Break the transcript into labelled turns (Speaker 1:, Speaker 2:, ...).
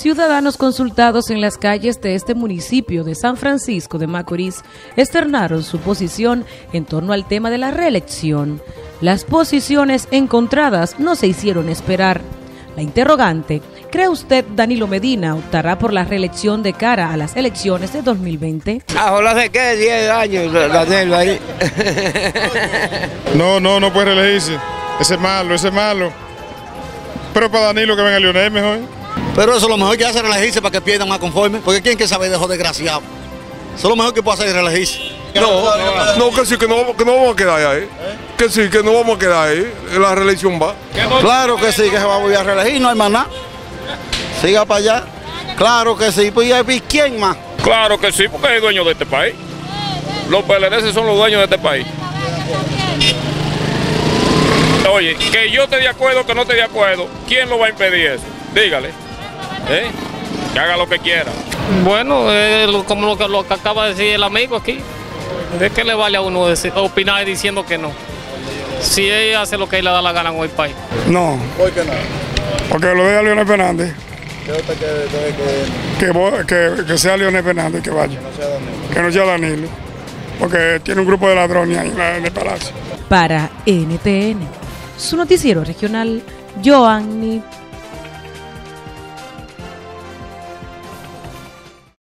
Speaker 1: Ciudadanos consultados en las calles de este municipio de San Francisco de Macorís externaron su posición en torno al tema de la reelección. Las posiciones encontradas no se hicieron esperar. La interrogante, ¿cree usted Danilo Medina optará por la reelección de cara a las elecciones de 2020?
Speaker 2: ¿A de qué? 10 años, Danilo ahí.
Speaker 3: no, no, no puede reelegirse. Ese es malo, ese es malo. Pero para Danilo que venga Lionel mejor.
Speaker 4: Pero eso es lo mejor que hace reelegirse para que pierdan más conforme. Porque ¿quién que sabe de esos desgraciados? Eso es lo mejor que puede hacer es reelegirse.
Speaker 5: No, no, que sí, que no, que no vamos a quedar ahí. Que sí, que no vamos a quedar ahí. La reelección va.
Speaker 4: Claro que sí, que se va a volver a reelegir, no hay más nada. Siga para allá. Claro que sí, pues ya vi quién más.
Speaker 6: Claro que sí, porque es dueño de este país. Los PLD son los dueños de este país. Oye, que yo esté de acuerdo, que no esté de acuerdo, ¿quién lo va a impedir eso? Dígale. ¿Eh? Que haga lo que quiera.
Speaker 7: Bueno, como lo que, lo que acaba de decir el amigo aquí. ¿De qué le vale a uno opinar diciendo que no? Si ella hace lo que le da la gana en el país.
Speaker 3: No.
Speaker 4: ¿Por qué no?
Speaker 3: Porque lo vea Leonel Fernández.
Speaker 4: ¿Qué usted quiere
Speaker 3: que, que, que, sea Leonel Fernández que vaya. Que no sea Danilo. Que no sea Danilo. Porque tiene un grupo de ladrones ahí en el palacio.
Speaker 1: Para NTN, su noticiero regional, Joanny